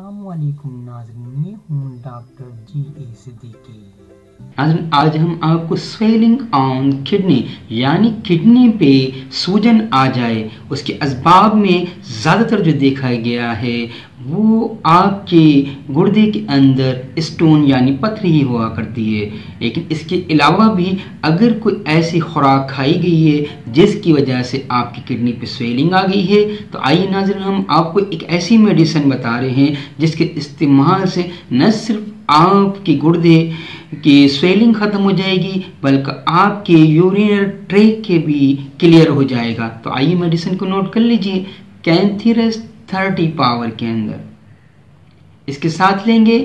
अस्सलामुअलैकुम नाज़रीन, मैं हूँ डॉक्टर जी ए सिद्दीकी। आज हम आपको स्वेलिंग ऑन किडनी यानी किडनी पे सूजन आ जाए, उसके इसबाब में ज़्यादातर जो देखा गया है वो आपके गुर्दे के अंदर स्टोन यानी पथरी ही हुआ करती है। लेकिन इसके अलावा भी अगर कोई ऐसी खुराक खाई गई है, जिसकी वजह से आपकी किडनी पे स्वेलिंग आ गई है तो आइए नाजर, हम आपको एक ऐसी मेडिसिन बता रहे हैं, जिसके इस्तेमाल से न सिर्फ़ आपकी गुर्दे की स्वेलिंग ख़त्म हो जाएगी, बल्कि आपके यूरिनर ट्रेक के भी क्लियर हो जाएगा। तो आइए मेडिसिन को नोट कर लीजिए। कैंथीरस थर्टी पावर के अंदर। इसके साथ लेंगे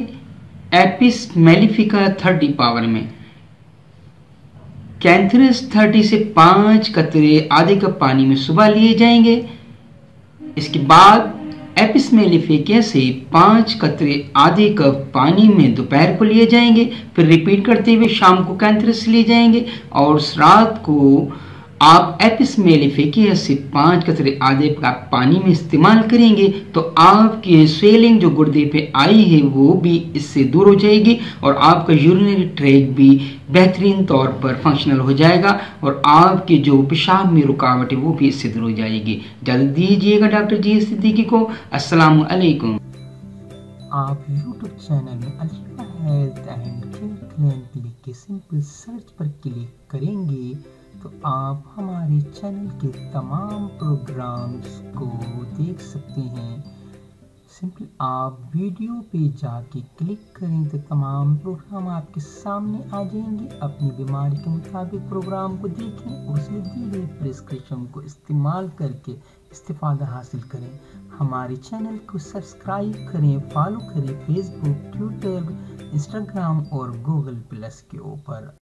एपिस मेलिफिका थर्टी पावर में। कैंथरस थर्टी से पाँच कतरे आधे कप पानी में सुबह लिए जाएँगे। इसके बाद एपिस मेलिफिका से पाँच कतरे आधे कप पानी में दोपहर को लिए जाएँगे। फिर रिपीट करते हुए शाम को कैंथरस लिए जाएँगे और रात को आप एपिस मेलिफिकिया से पाँच कचरे आधे कप पानी में इस्तेमाल करेंगे तो आपकी स्वेलिंग जो गुर्दे पे आई है, वो भी इससे दूर हो जाएगी और आपका यूरिनरी ट्रैक भी बेहतरीन तौर पर फंक्शनल हो जाएगा और आपके जो पेशाब में रुकावट है, वो भी इससे दूर हो जाएगी। जल्द दीजिएगा डॉक्टर जी सिद्दीकी को। वालेकुम आप YouTube चैनल में सिंपल सर्च पर क्लिक करेंगे तो आप हमारे चैनल के तमाम प्रोग्राम्स को देख सकते हैं। सिंपल आप वीडियो पे जाके क्लिक करें तो तमाम प्रोग्राम आपके सामने आ जाएँगे। अपनी बीमारी के मुताबिक प्रोग्राम को देखें उसमें दी गई प्रिस्क्रिप्शन को इस्तेमाल करके इस्तेफादा हासिल करें। हमारे चैनल को सब्सक्राइब करें, फॉलो करें, फेसबुक, ट्विटर, इंस्टाग्राम और गूगल प्लस के ऊपर।